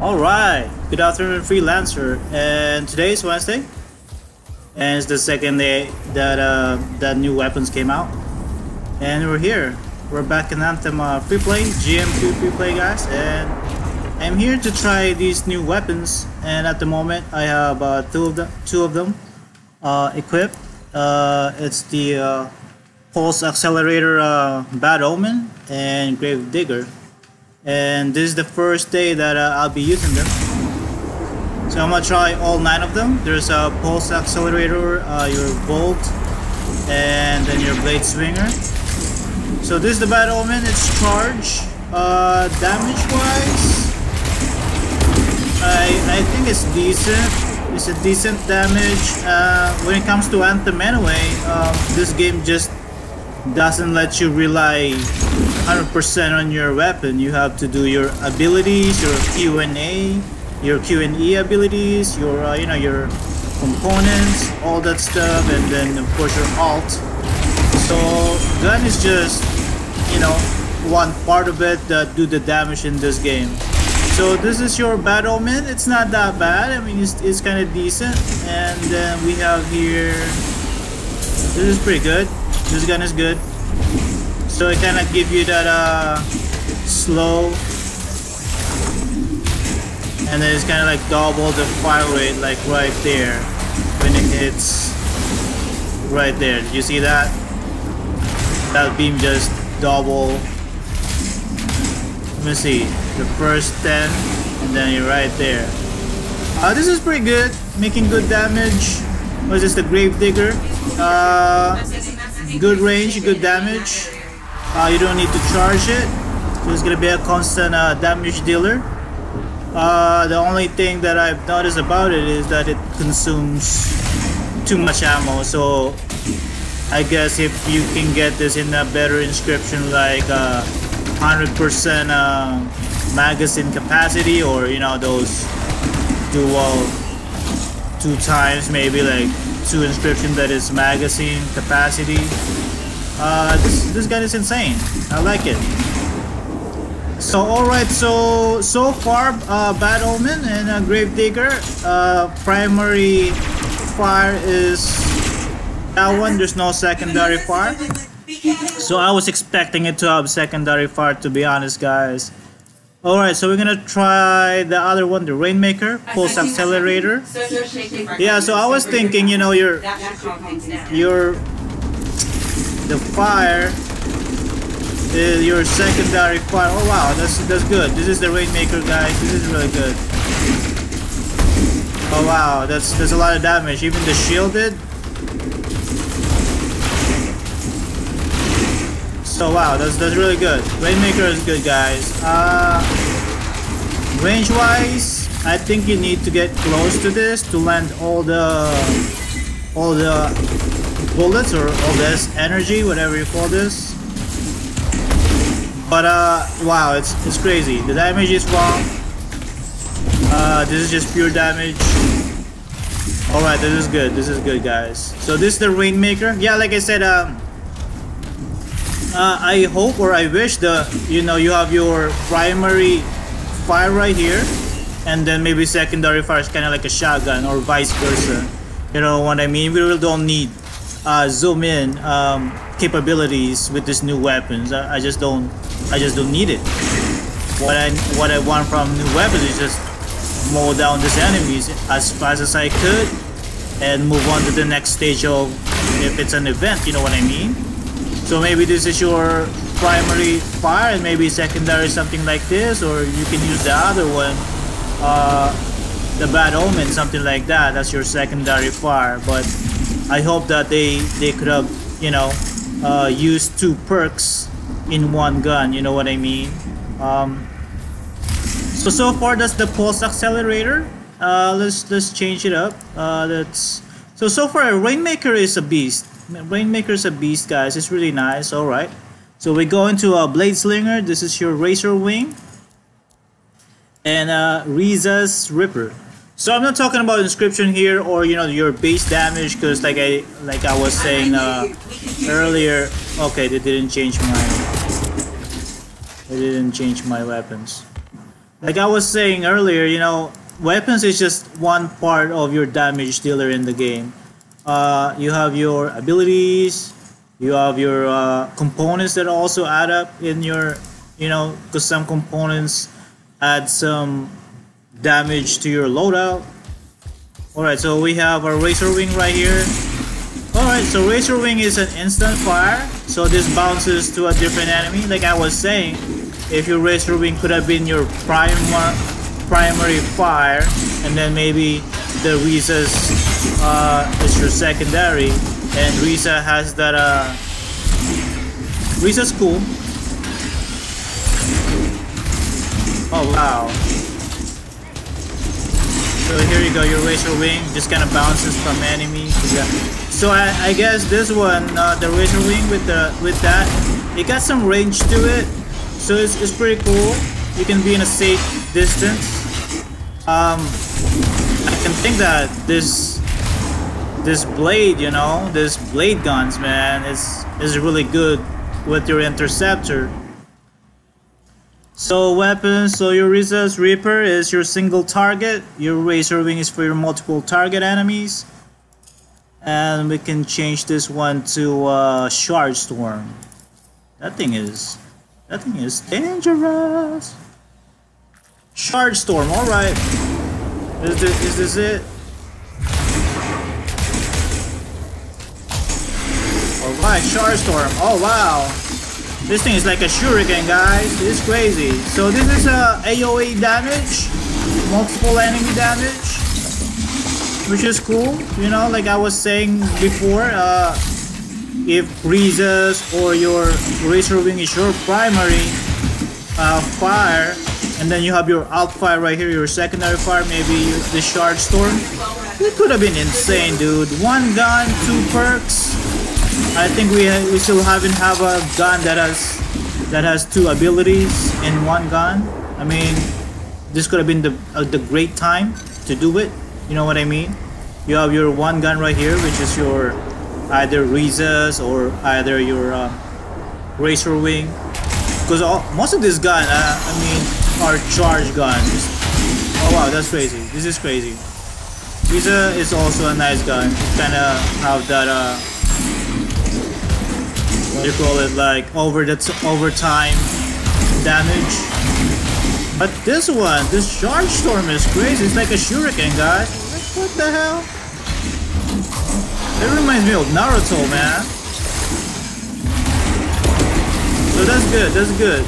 Alright, good afternoon Freelancer, and today is Wednesday, and it's the second day that uh, that new weapons came out, and we're here. We're back in Anthem uh, free play, GM2 free play guys, and I'm here to try these new weapons, and at the moment I have uh, two of them, two of them uh, equipped. Uh, it's the uh, Pulse Accelerator uh, Bad Omen and Grave Digger and this is the first day that uh, I'll be using them. So I'm gonna try all nine of them. There's a pulse accelerator, uh, your volt, and then your blade slinger. So this is the bad omen. It's charge. Uh, damage wise, I I think it's decent. It's a decent damage. Uh, when it comes to Anthem anyway, um, this game just doesn't let you rely 100% on your weapon. You have to do your abilities, your Q and A, your Q and E abilities, your uh, you know your components, all that stuff, and then of course your alt. So gun is just you know one part of it that do the damage in this game. So this is your omen. It's not that bad. I mean, it's, it's kind of decent. And then we have here. This is pretty good. This gun is good. So it kind of give you that uh, slow and then it's kind of like double the fire rate like right there when it hits right there. You see that? That beam just double. Let me see. The first 10 and then you're right there. Uh, this is pretty good. Making good damage. Was this the Grave Digger? Uh, good range, good damage. Uh, you don't need to charge it. So it's gonna be a constant uh, damage dealer. Uh, the only thing that I've noticed about it is that it consumes too much ammo. So I guess if you can get this in a better inscription like 100% uh, uh, magazine capacity or you know those dual two times maybe like two inscription that is magazine capacity. Uh, this this gun is insane. I like it. So alright, so so far uh, Bad Omen and uh, Gravedigger. Uh, primary fire is that one. There's no secondary fire. So I was expecting it to have secondary fire to be honest, guys. Alright, so we're gonna try the other one, the Rainmaker, Pulse Accelerator. Yeah, so I was thinking, you know, your your the fire is your secondary fire. Oh wow, that's that's good. This is the Rainmaker, guys. This is really good. Oh wow, that's that's a lot of damage. Even the shielded. So wow, that's that's really good. Rainmaker is good, guys. Uh, range wise, I think you need to get close to this to land all the all the bullets or all this energy, whatever you call this. But uh, wow, it's it's crazy. The damage is wow. Uh, this is just pure damage. Alright, this is good. This is good, guys. So this is the Rainmaker. Yeah, like I said, um, uh, I hope or I wish the you know you have your primary fire right here and then maybe secondary fire is kind of like a shotgun or vice versa. You know what I mean? We really don't need uh, zoom in um, capabilities with these new weapons. I, I, just don't I just don't need it. What I what I want from new weapons is just mow down these enemies as fast as I could and move on to the next stage of if it's an event you know what I mean so maybe this is your primary fire and maybe secondary something like this or you can use the other one uh, the bad omen something like that that's your secondary fire but I hope that they they could have you know uh, used two perks in one gun you know what I mean? Um, so so far that's the pulse accelerator. Uh, let's let's change it up. Uh, that's so so far Rainmaker is a beast Rainmaker's a beast, guys. It's really nice. All right. So we go into a Blade Slinger. This is your Razor Wing. And uh, Riza's Reaper. So I'm not talking about inscription here or you know your base damage because like I like I was saying uh, earlier. Okay, they didn't change my. They didn't change my weapons. like I was saying earlier, you know, weapons is just one part of your damage dealer in the game. Uh, you have your abilities, you have your uh, components that also add up in your, you know, because some components add some damage to your loadout. Alright, so we have our Razor Wing right here. Alright, so Razor Wing is an instant fire, so this bounces to a different enemy. Like I was saying, if your Razor Wing could have been your prime primary fire, and then maybe the Riza's uh, your secondary, and Risa has that uh, Riza's cool. Oh wow. So here you go, your Razor Wing just kind of bounces from enemy. So I, I guess this one, uh, the Razor Wing with the with that, it got some range to it so it's, it's pretty cool. You can be in a safe distance. Um, I can think that this this blade, you know, this blade guns, man, is is really good with your interceptor. So weapons, so your Riza's Reaper is your single target, your Razor Wing is for your multiple target enemies. And we can change this one to uh, Shard Storm. That thing is that thing is dangerous. Shard Storm, alright. Is this, is this it? Alright, Shard Storm. Oh wow. This thing is like a shuriken, guys. It's crazy. So this is a AoE damage. Multiple enemy damage. Which is cool. You know, like I was saying before, uh, if Riza's or your Razor Wing is your primary uh, fire, and then you have your alt fire right here, your secondary fire, maybe the Shard Storm. It could have been insane, dude. One gun, two perks. I think we we still haven't have a gun that has that has two abilities in one gun. I mean, this could have been the uh, the great time to do it. You know what I mean? You have your one gun right here, which is your either Riza's or either your uh, Razor Wing. Because most of these guns, uh, I mean, are charge guns. Oh wow, that's crazy. This is crazy. Riza is also a nice gun. Kind of have that, uh, you call it, like over the overtime damage. But this one, this Shard Storm is crazy. It's like a shuriken, guys. What the hell? It reminds me of Naruto, man. So that's good, that's good.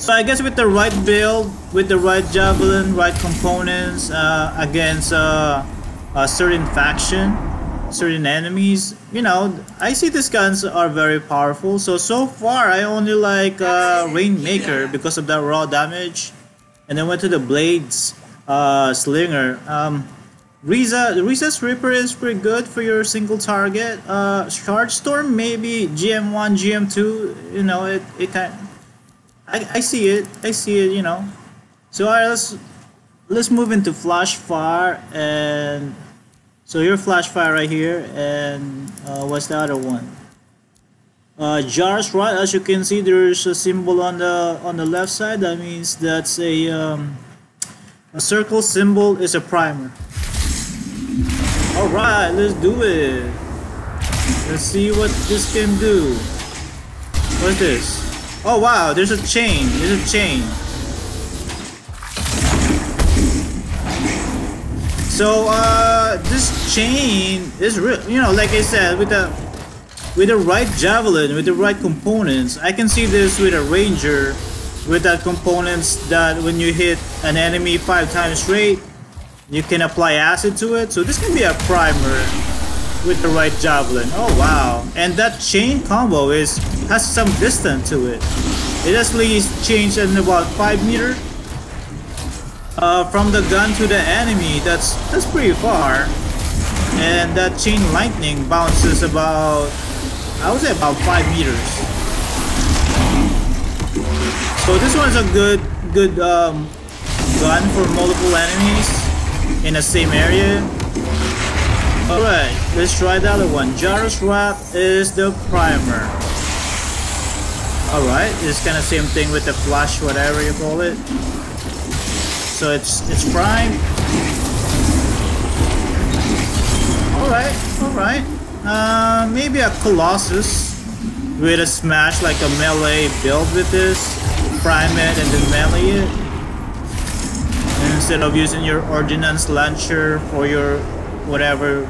So I guess with the right build, with the right javelin, right components uh, against uh, a certain faction, certain enemies, you know, I see these guns are very powerful. So, so far I only like uh, Rainmaker because of that raw damage. And then went to the Blades uh, Slinger. Um, Riza, Riza's Reaper is pretty good for your single target. Uh, Shard Storm maybe GM1, GM2. You know it. It kind. I I see it. I see it. You know. So alright, let's let's move into Flash Fire and so your Flash Fire right here and uh, what's the other one? Uh, Jar's Wrath. As you can see, there's a symbol on the on the left side. That means that's a um, a circle symbol is a primer. Alright, let's do it. Let's see what this can do. What's this? Oh wow, there's a chain. There's a chain. So uh this chain is real you know like I said with the with the right javelin, with the right components, I can see this with a ranger with that components that when you hit an enemy five times straight you can apply acid to it, so this can be a primer with the right javelin. Oh wow! And that chain combo is has some distance to it. It at least changed in about five meter. Uh, from the gun to the enemy, that's that's pretty far. And that chain lightning bounces about, I would say about five meters. So this one's a good good um, gun for multiple enemies in the same area. Alright, let's try the other one. Jar's Wrath is the primer. Alright, it's kind of same thing with the flash, whatever you call it. So it's it's prime. Alright, alright. Uh, maybe a Colossus with a smash like a melee build with this. Prime it and then melee it. Instead of using your ordinance launcher for your whatever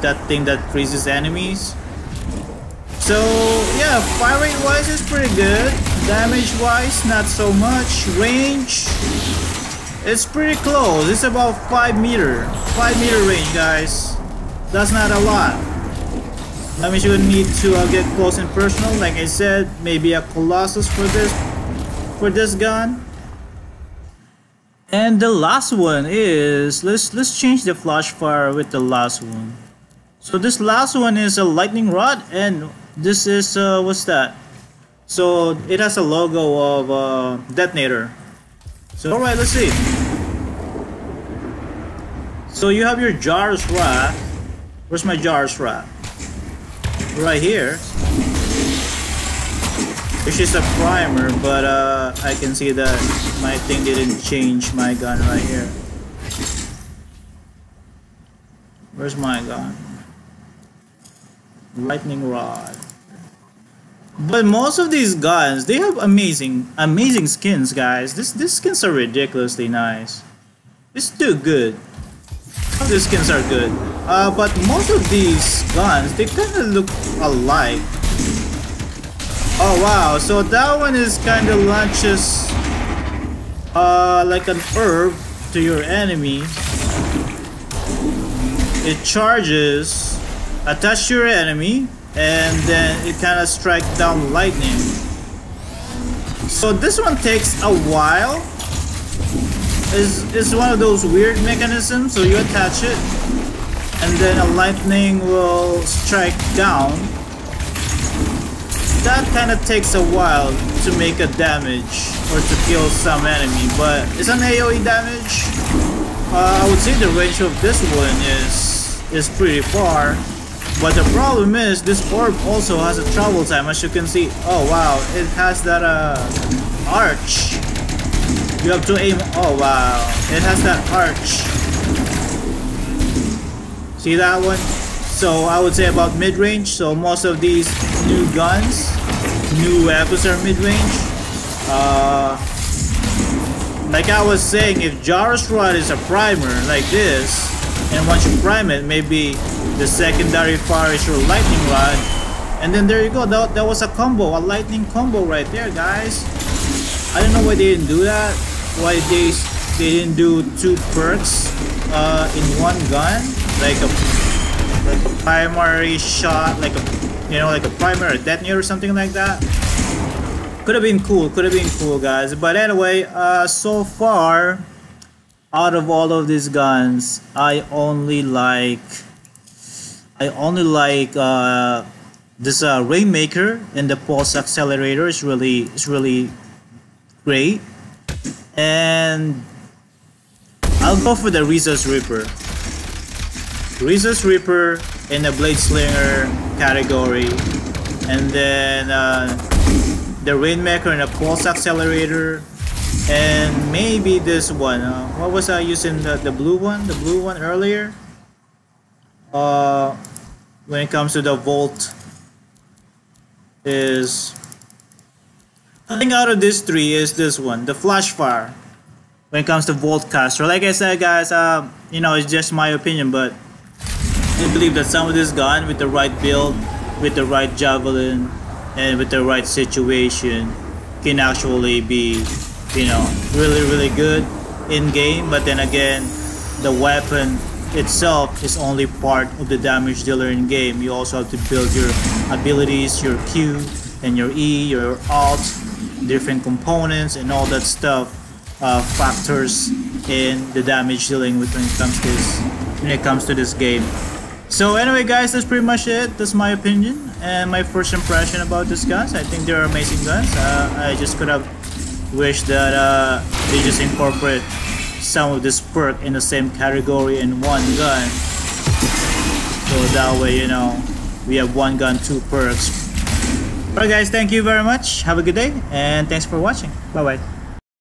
that thing that freezes enemies. So yeah, fire rate wise is pretty good. Damage wise, not so much. Range, it's pretty close. It's about 5 meter. 5 meter range, guys. That's not a lot. That means you would need to uh, get close and personal. Like I said, maybe a Colossus for this for this gun. And the last one is let's let's change the flash fire with the last one. So this last one is a lightning rod and this is uh, what's that? So it has a logo of uh, detonator. So alright, let's see. So you have your Jar's Wrath. Where's my Jar's Wrath? Right here. Which is a primer, but uh, I can see that my thing didn't change my gun right here. Where's my gun? Lightning Rod. But most of these guns, they have amazing, amazing skins, guys. This, these skins are ridiculously nice. It's too good. These skins are good. Uh, but most of these guns, they kind of look alike. Oh wow, so that one is kind of launches uh, like an herb to your enemy. It charges, attach to your enemy, and then it kind of strikes down lightning. So this one takes a while. Is is one of those weird mechanisms. So you attach it, and then a lightning will strike down. That kind of takes a while to make a damage or to kill some enemy, but it's an AOE damage. Uh, I would say the range of this one is is pretty far. But the problem is, this orb also has a travel time, as you can see. Oh wow, it has that uh, arch. You have to aim, oh wow, it has that arch. See that one? So I would say about mid-range, so most of these new guns, new weapons are mid-range. Uh, like I was saying, if Rod is a primer like this, and once you prime it, maybe the secondary fire is your lightning rod. And then there you go, that, that was a combo, a lightning combo right there, guys. I don't know why they didn't do that. Why they, they didn't do two perks uh, in one gun. Like a, like a primary shot, like a, you know, like a primary detonator or something like that. Could have been cool, could have been cool, guys. But anyway, uh, so far, out of all of these guns, I only like I only like uh, this uh, Rainmaker and the Pulse Accelerator is really is really great, and I'll go for the Resource Reaper. Resource Reaper in the Blade Slinger category, and then uh, the Rainmaker and the Pulse Accelerator, and maybe this one. Uh, what was I using the the blue one? The blue one earlier. Uh, when it comes to the Volt is I think out of these three is this one, the flash fire. When it comes to Volt caster, like I said, guys, uh, you know, it's just my opinion, but I believe that some of this gun with the right build, with the right javelin, and with the right situation, can actually be, you know, really, really good in game. But then again, the weapon itself is only part of the damage dealer in game. You also have to build your abilities, your Q and your E, your alt, different components and all that stuff uh, factors in the damage dealing when it comes to this when it comes to this game. So anyway guys, that's pretty much it. That's my opinion and my first impression about these guns. I think they're amazing guns. Uh, I just could have wished that uh, they just incorporate some of this perk in the same category in one gun. So that way, you know, we have one gun, two perks. Alright guys, thank you very much. Have a good day and thanks for watching. Bye bye.